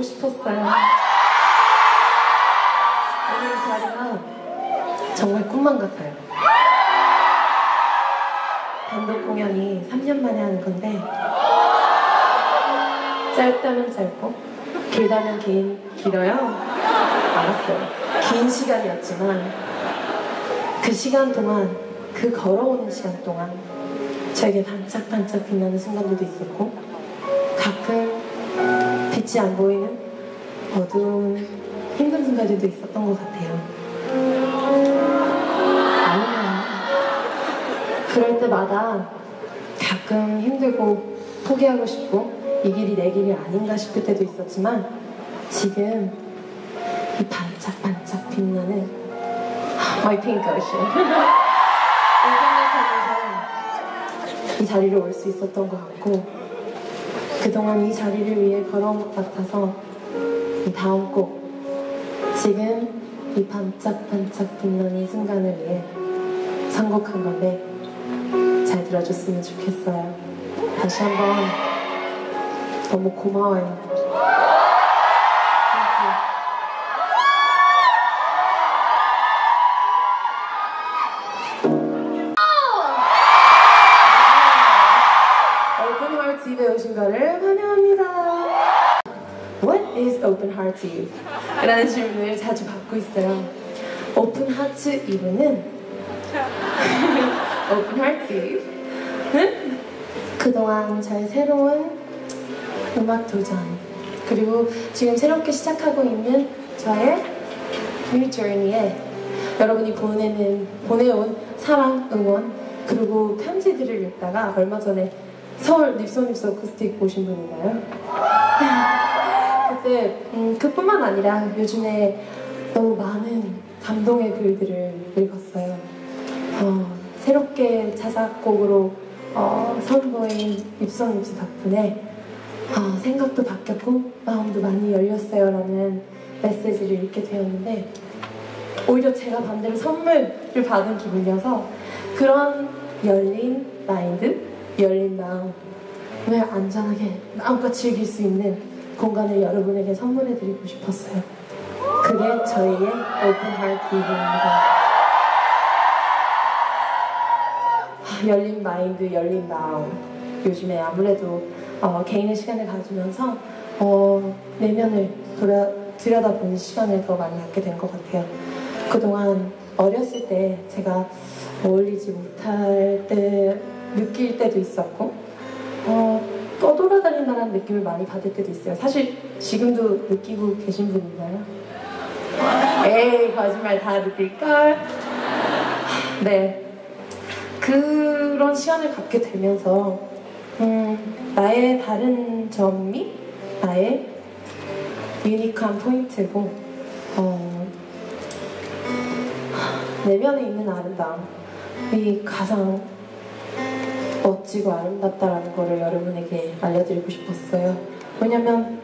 오고 싶었어요. 오늘 이 자리가 정말 꿈만 같아요. 단독 공연이 3년 만에 하는 건데 짧다면 짧고 길다면 긴 길어요. 알았어요. 긴 시간이었지만 그 시간 동안 그 걸어오는 시간 동안 저에게 반짝반짝 빛나는 순간들도 있었고 가끔 빛이 안 보이는 어두운 힘든 순간들도 있었던 것 같아요. 아니야. 그럴 때마다 가끔 힘들고 포기하고 싶고 이 길이 내 길이 아닌가 싶을 때도 있었지만 지금 이 반짝반짝 빛나는 my pink ocean 이 생각하면서 이 자리로 올수 있었던 것 같고 그동안 이 자리를 위해 걸어온 것 같아서 이 다음 곡. 지금 이 반짝반짝 빛나는 순간을 위해 선곡한 건데 잘 들어줬으면 좋겠어요. 다시 한번 너무 고마워요 Hearts Eve는 Open Eve 그동안 저의 새로운 음악 도전 그리고 지금 새롭게 시작하고 있는 저의 new journey에 여러분이 보내는 보내온 사랑 응원 그리고 편지들을 읽다가 얼마 전에 서울 Lips on Lips acoustic 오신 분인가요? 그때 음, 그뿐만 아니라 요즘에 너무 많은 감동의 글들을 읽었어요. 어, 새롭게 자작곡으로 어, 선보인 입성입수 덕분에 어, 생각도 바뀌었고 마음도 많이 열렸어요라는 메시지를 읽게 되었는데 오히려 제가 반대로 선물을 받은 기분이어서 그런 열린 마인드, 열린 마음을 안전하게 마음껏 즐길 수 있는 공간을 여러분에게 선물해드리고 싶었어요. 그게 저희의 오픈 하트 이브입니다. 아, 열린 마인드, 열린 마음. 요즘에 아무래도 어, 개인의 시간을 가지면서 어, 내면을 돌아, 들여다보는 시간을 더 많이 갖게 된 것 같아요. 그동안 어렸을 때 제가 어울리지 못할 때 느낄 때도 있었고 어, 떠돌아다닌다는 느낌을 많이 받을 때도 있어요. 사실 지금도 느끼고 계신 분 있나요? 에이 거짓말 다 느낄걸? 네 그런 시간을 갖게 되면서 음, 나의 다른 점이 나의 유니크한 포인트고 어, 내면에 있는 아름다움이 가장 멋지고 아름답다라는 거를 여러분에게 알려드리고 싶었어요. 왜냐면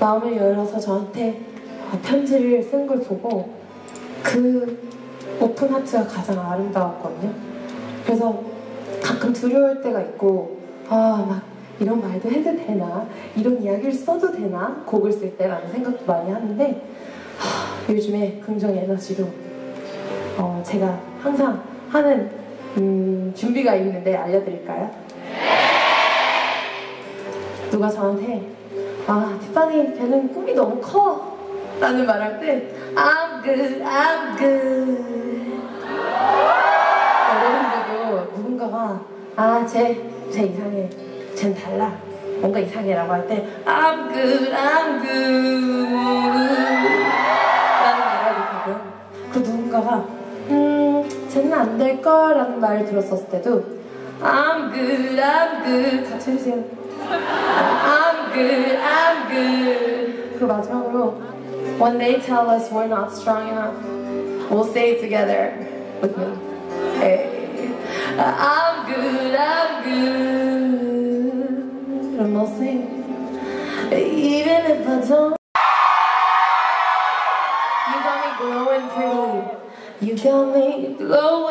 마음을 열어서 저한테 편지를 쓴 걸 보고 그 오픈 하트가 가장 아름다웠거든요. 그래서 가끔 두려울 때가 있고 아 막 이런 말도 해도 되나 이런 이야기를 써도 되나 곡을 쓸 때라는 생각도 많이 하는데 하, 요즘에 긍정 에너지로 어, 제가 항상 하는 음, 준비가 있는데 알려드릴까요? 누가 저한테 아 티파니 걔는 꿈이 너무 커 라는 말할 때 I'm good, I'm good. 여러분들도 누군가가 아쟤 쟤 이상해. 쟨 달라. 뭔가 이상해라고 할 때 I'm good, I'm good. 라는 하게 되고 그 누군가가 음 쟤는 안 될 거라는 말을 들었었을 때도 I'm good, I'm good. 같이 해주세요. I'm good, I'm good. 그리고 마지막으로 When they tell us we're not strong enough We'll it together with me. Hey. Uh, I'm good, I'm good. And we'll sing. Even if I don't You got me glowing pretty. You got me glowing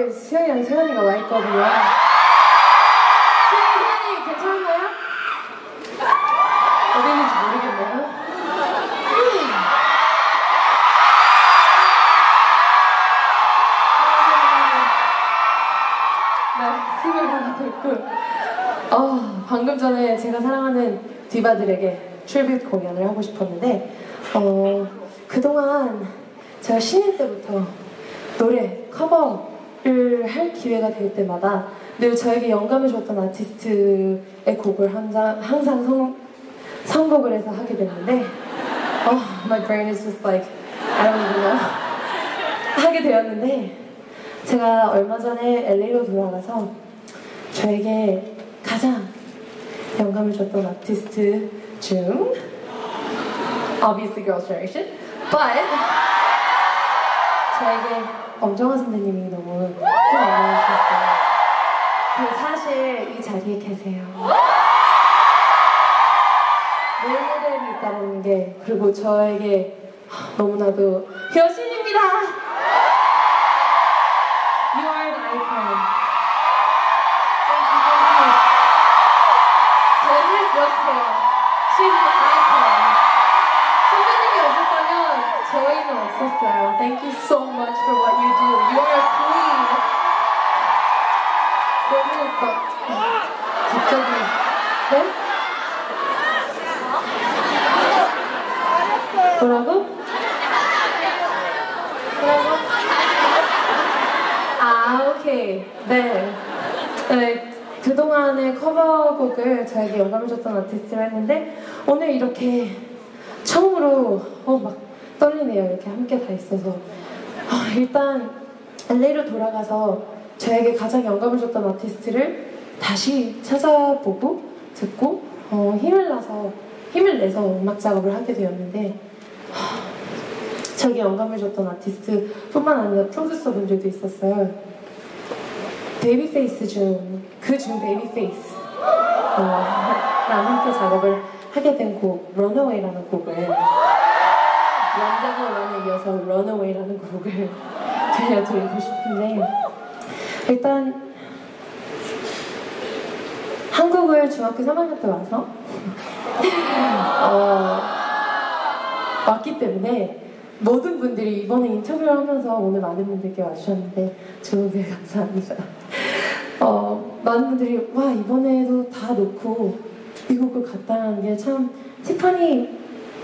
자리에 수현이랑 세연이가 와 있거든요. 수현이, 세연이 괜찮은가요? 어디 있는지 모르겠네요. 네, 숨을 하나 뱉고. 어, 방금 전에 제가 사랑하는 디바들에게 tribute 공연을 하고 싶었는데, 어, 그동안 제가 신인 때부터 노래 커버를 할 기회가 될 때마다 늘 저에게 영감을 줬던 아티스트의 곡을 항상, 항상 성, 선곡을 해서 하게 됐는데, oh, my brain is just like, I don't even know. 하게 되었는데, 제가 얼마 전에 LA로 돌아가서 저에게 가장 영감을 줬던 아티스트 중 obviously Girls' Generation but 저에게 엄정화 선배님이 너무 큰 영감을 주셨어요 그 사실 이 자리에 계세요 롤 모델이 있다는 게 그리고 저에게 너무나도 여신입니다 You are an icon. You. 저를 들어주세요. She's an icon. 선배님이 없었다면 저희는 없었어요. Thank you so much 네? 뭐라고? 뭐라고? 아, 오케이. 네. 네. 그동안의 커버곡을 저에게 영감을 줬던 아티스트를 했는데, 오늘 이렇게 처음으로, 어, 막 떨리네요. 이렇게 함께 다 있어서. 어, 일단, LA로 돌아가서 저에게 가장 영감을 줬던 아티스트를 다시 찾아보고, 듣고, 어, 힘을 나서, 힘을 내서 음악 작업을 하게 되었는데, 저에게 영감을 줬던 아티스트뿐만 아니라 프로듀서 분들도 있었어요. Babyface 중, 그중 Babyface. 어, 랑 함께 작업을 하게 된 곡, Runaway라는 곡을, Run Devil Run에 이어서 Runaway라는 곡을 들려드리고 싶은데, 일단, 한국을 중학교 3학년 때 와서, 어, 왔기 때문에 모든 분들이 이번에 인터뷰를 하면서 오늘 많은 분들께 와주셨는데 정말 감사합니다. 어, 많은 분들이 와 이번에도 다 놓고 이 곡을 갖다 하는 게참 티파니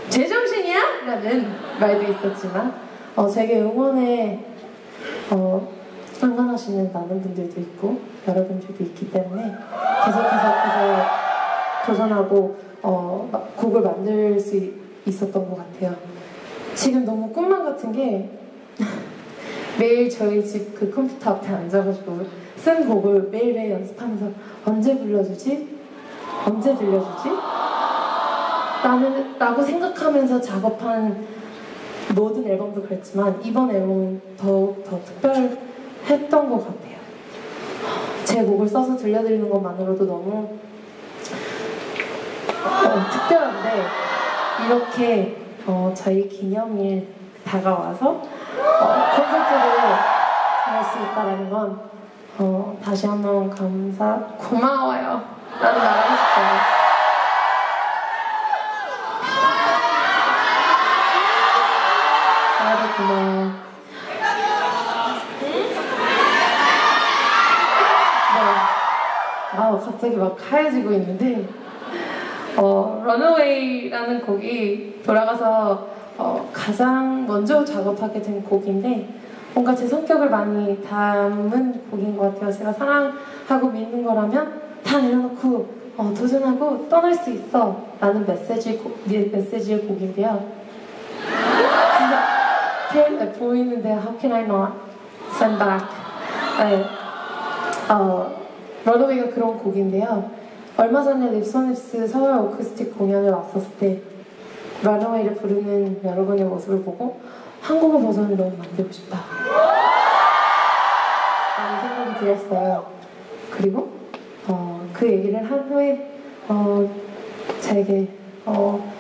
제정신이야? 라는 말도 있었지만 어, 제게 응원에 어, 응원하시는 많은 분들도 있고 여러분들도 있기 때문에 계속해서 계속 도전하고 어, 막 곡을 만들 수 있- 있었던 것 같아요. 지금 너무 꿈만 같은 게 매일 저희 집 그 컴퓨터 앞에 앉아가지고 쓴 곡을 매일매일 연습하면서 언제 불러주지? 언제 들려주지? 나는 라고 생각하면서 작업한 모든 앨범도 그랬지만 이번 앨범은 더욱 더 특별 했던 것 같아요. 제 곡을 써서 들려드리는 것만으로도 너무 어, 특별한데 이렇게 어, 저희 기념일 다가와서 어, 콘서트를 할 수 있다는 건 어, 다시 한번 감사 고마워요. 라는 말 하고 싶어요. 고마워 네. 아우 갑자기 막 하얘지고 있는데 어, 런어웨이라는 곡이 돌아가서 어, 가장 먼저 작업하게 된 곡인데 뭔가 제 성격을 많이 담은 곡인 것 같아요. 제가 사랑하고 믿는 거라면 다 내려놓고 어, 도전하고 떠날 수 있어 라는 메시지, 곡- 네, 메시지의 곡인데요. 진짜 팬 보이는데 how can I not Send Back. 네. 어, 런어웨이가 그런 곡인데요. 얼마 전에 립소닙스 서울 어쿠스틱 공연을 왔었을 때 런어웨이를 부르는 여러분의 모습을 보고 한국어 버전을 너무 만들고 싶다. 라는 생각이 들었어요. 그리고 어, 그 얘기를 한 후에 어, 저에게 어,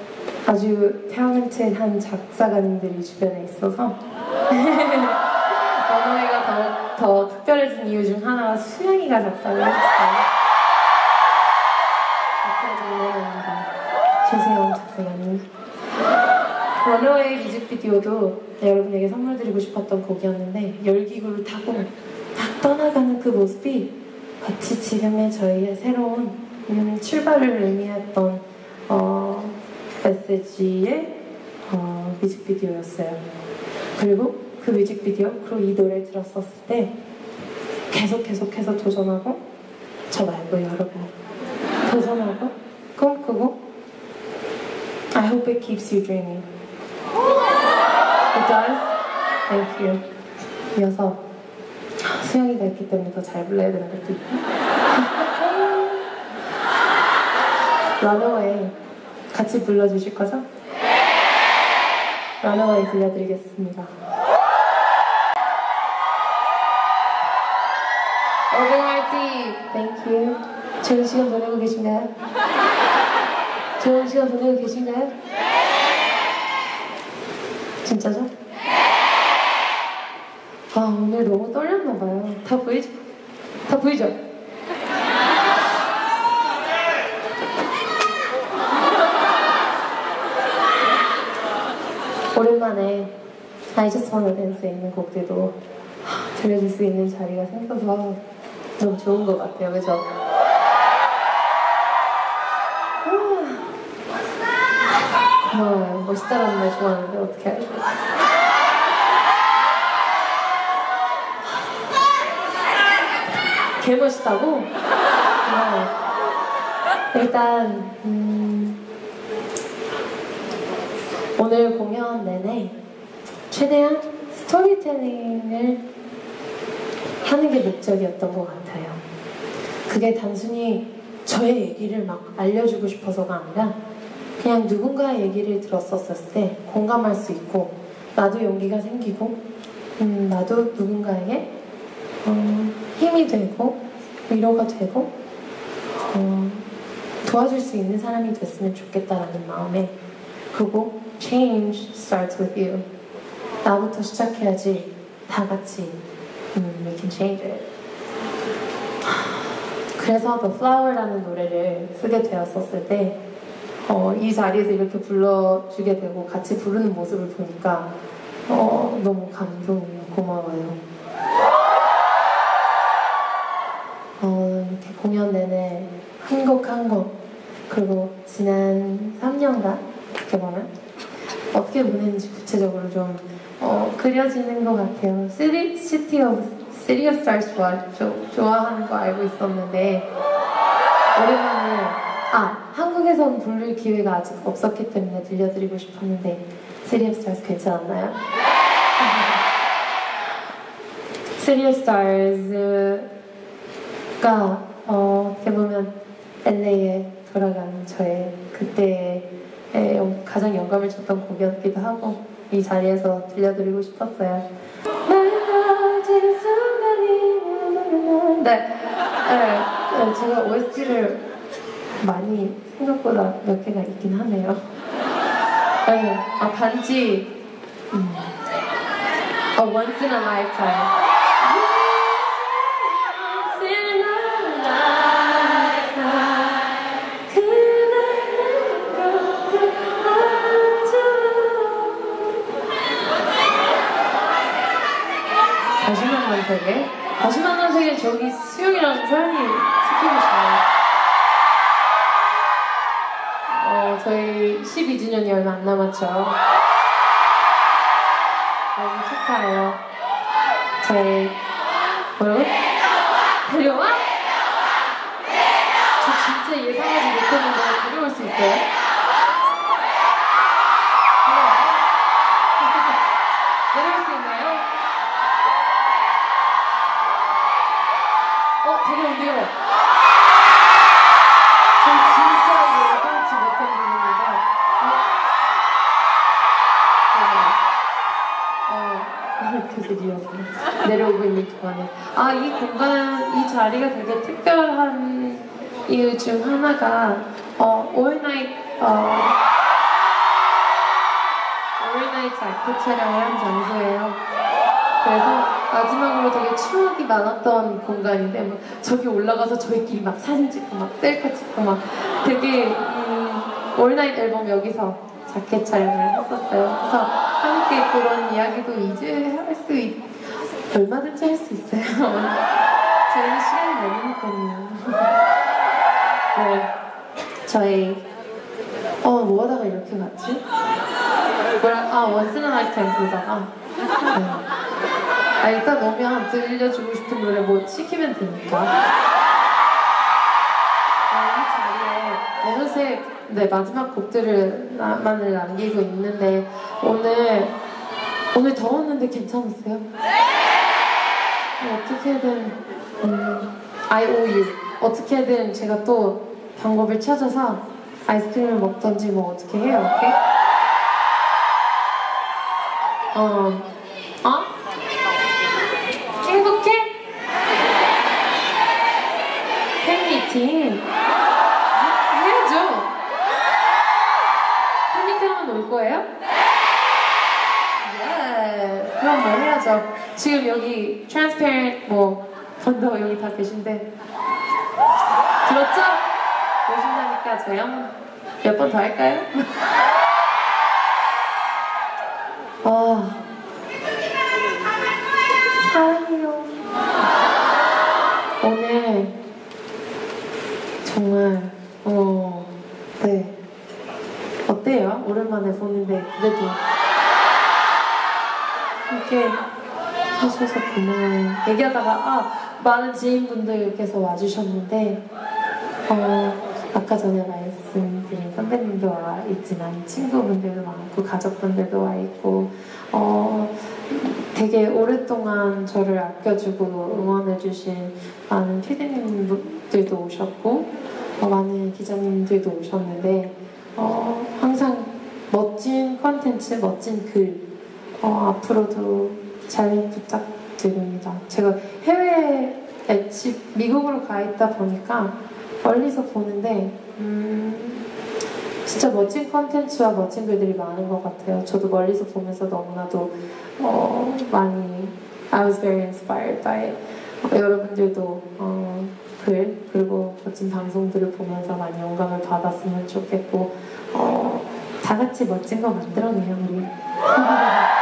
아주 태어난채한 작사가님들이 주변에 있어서 런어웨이가 더, 더 특별해진 이유 중 하나가 수영이가 작사를 했어요. 조세영 작사가님. 런어웨이 뮤직비디오도 여러분에게 선물 드리고 싶었던 곡이었는데 열기구를 타고 딱 떠나가는 그 모습이 마치 지금의 저희의 새로운 음, 출발을 의미했던 어, 메시지의 어, 뮤직비디오였어요. 그리고 그 뮤직비디오, 그리고 이 노래를 들었었을 때 계속 계속해서 도전하고 저 말고 여러분 도전하고 꿈꾸고 I hope it keeps you dreaming. It does? Thank you. 이어서 수영이가 있기 때문에 더 잘 불러야 되는 것도 있고 Runaway 같이 불러주실 거죠? Runaway 들려드리겠습니다. Thank you. 좋은 시간 보내고 계신가요? 좋은 시간 보내고 계신가요? 진짜죠? 아 오늘 너무 떨렸나봐요. 다 보이죠? 다 보이죠? 오랜만에 I Just Wanna Dance에 있는 곡들도 들려줄 수 있는 자리가 생겨서 너무 좋은 것 같아요. 그죠? 고마워요. 멋있다라는 말 좋아하는데 어떻게 알죠? 개 멋있다고? 고마워요. 일단 음, 오늘 공연 내내 최대한 스토리텔링을 하는 게 목적이었던 것 같아요. 그게 단순히 저의 얘기를 막 알려주고 싶어서가 아니라 그냥 누군가의 얘기를 들었었을 때 공감할 수 있고 나도 용기가 생기고 음, 나도 누군가에게 어, 힘이 되고 위로가 되고 어, 도와줄 수 있는 사람이 됐으면 좋겠다라는 마음에 그리고 change starts with you 나부터 시작해야지 다 같이 음, we can change it 그래서 The Flower라는 노래를 쓰게 되었었을 때 어, 이 자리에서 이렇게 불러주게 되고 같이 부르는 모습을 보니까 어, 너무 감동이에요. 고마워요. 어, 이렇게 공연 내내 한 곡 한 곡 그리고 지난 3년간 어떻게 보면 어떻게 보냈는지 구체적으로 좀 어, 그려지는 것 같아요. City, City of City of Stars 좋아, 좋아하는 거 알고 있었는데 오랜만에 아 한국에선 부를 기회가 아직 없었기 때문에 들려드리고 싶었는데 City of Stars 괜찮았나요? City of Stars가 어, 어떻게 보면 LA에 돌아가는 저의 그때의 가장 영감을 줬던 곡이었기도 하고 이 자리에서 들려드리고 싶었어요. 네, 네, 네, 제가 OST를 많이 생각보다 몇 개가 있긴 하네요. 네, 아 반지 음. 어, Once in a Lifetime. 세계? 다시 만난 세계 저기 수영이랑 서연이 시키고 싶어요. 어, 저희 12주년이 얼마 안 남았죠. 너무 축하해요. 저희 뭐라고? 데려와? 저 진짜 예상하지 못했는데 데려올 수 있어요? 내려오고 있는 동안에. 아, 이 공간, 이 자리가 되게 특별한 이유 중 하나가, 어, night, 어, night 자켓 촬영을 한 장소예요. 그래서 마지막으로 되게 추억이 많았던 공간인데 막 저기 올라가서 저희끼리 막 사진 찍고 막 셀카 찍고 막 되게 음, All Night 앨범 여기서 자켓 촬영을 했었어요. 그래서 함께 그런 이야기도 이제 할 수 있, 얼마든지 할 수 있어요. 저희는 시간이 많으니까요. 네, 저희 어 뭐 하다가 이렇게 갔지? 뭐라 아 Once in a Lifetime 보다가 네. 아, 일단 오면 들려주고 싶은 노래 뭐 시키면 되니까. 아, 이 자리에 어느새 네, 마지막 곡들을 나, 만을 남기고 있는데 오늘 오늘 더웠는데 괜찮으세요? 뭐 어떻게든 음, IOU 어떻게든 제가 또 방법을 찾아서 아이스크림을 먹던지 뭐 어떻게 해요, 오케이? 어, 어? 행복해? 팬미팅 해야죠. 팬미팅 하면 올 거예요? 네. 그럼 뭐 해야죠. 지금 여기 Transparent 뭐 번더 여기 다 계신데 들었죠? 오신다니까 저희 한번 몇번 더 할까요? 아 사랑해요. 오늘 정말 어, 네 어때요? 오랜만에 보는데 그래도 이렇게 해주셔서 고마워요. 얘기하다가 아 많은 지인분들께서 와주셨는데 어, 아까 전에 말씀드린 선배님도 와 있지만 친구분들도 많고 가족분들도 와 있고 어, 되게 오랫동안 저를 아껴주고 응원해주신 많은 피디님들도 오셨고 어, 많은 기자님들도 오셨는데 어, 항상 멋진 컨텐츠, 멋진 글 어, 앞으로도 잘 부탁드립니다. 제가 해외에 집 미국으로 가 있다 보니까 멀리서 보는데 음, 진짜 멋진 컨텐츠와 멋진 글들이 많은 것 같아요. 저도 멀리서 보면서 너무나도 어, 많이 I was very inspired by it. 어, 여러분들도 어, 글 그리고 멋진 방송들을 보면서 많이 영감을 받았으면 좋겠고 어, 다 같이 멋진 거 만들어내요 우리.